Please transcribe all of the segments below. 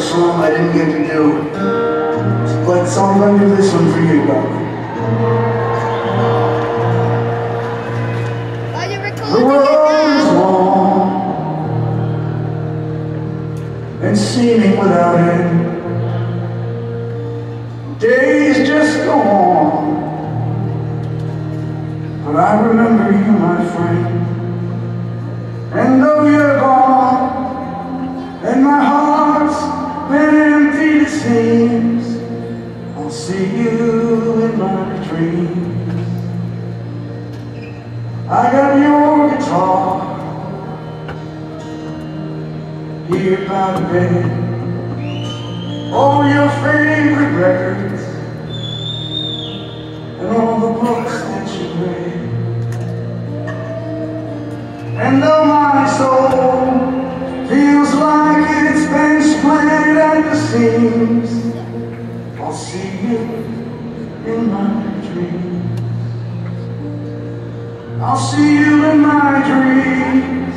sign down there for a song I didn't get to do. But so I'm gonna do this one for you, dog. The road is long and seeming without end. Days just go on, but I remember you, my friend. Seems, I'll see you in my dreams. I got your guitar here by the bed. All your favorite records and all the books that you read. And though my soul feels like it's been split at the seams, I'll see you in my dreams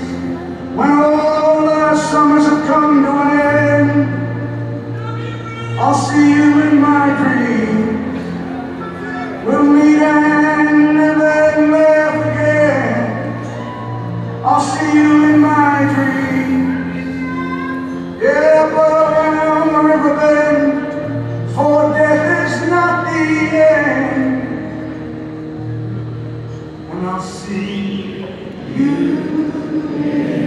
when all the summers have come to an end. I'll see you in my dreams. We'll meet you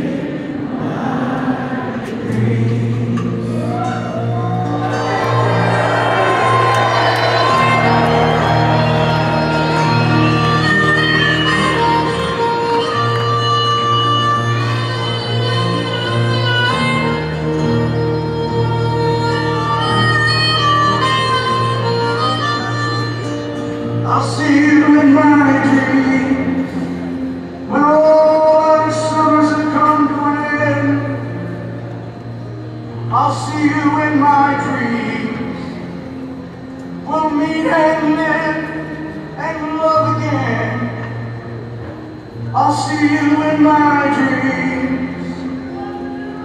I see you in my dreams.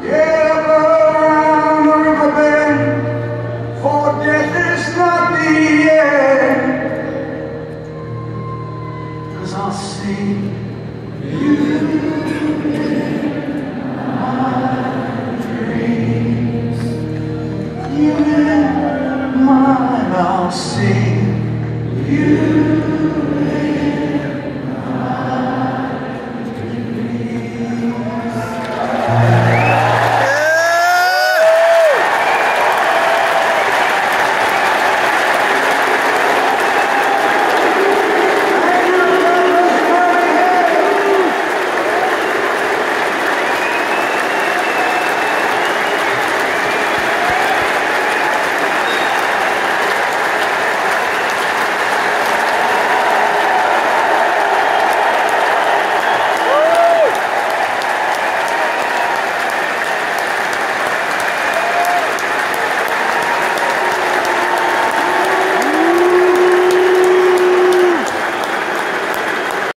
Yeah, above around the river bend, for death is not the end. Cause I see you in my dreams. You in mine, I'll see you.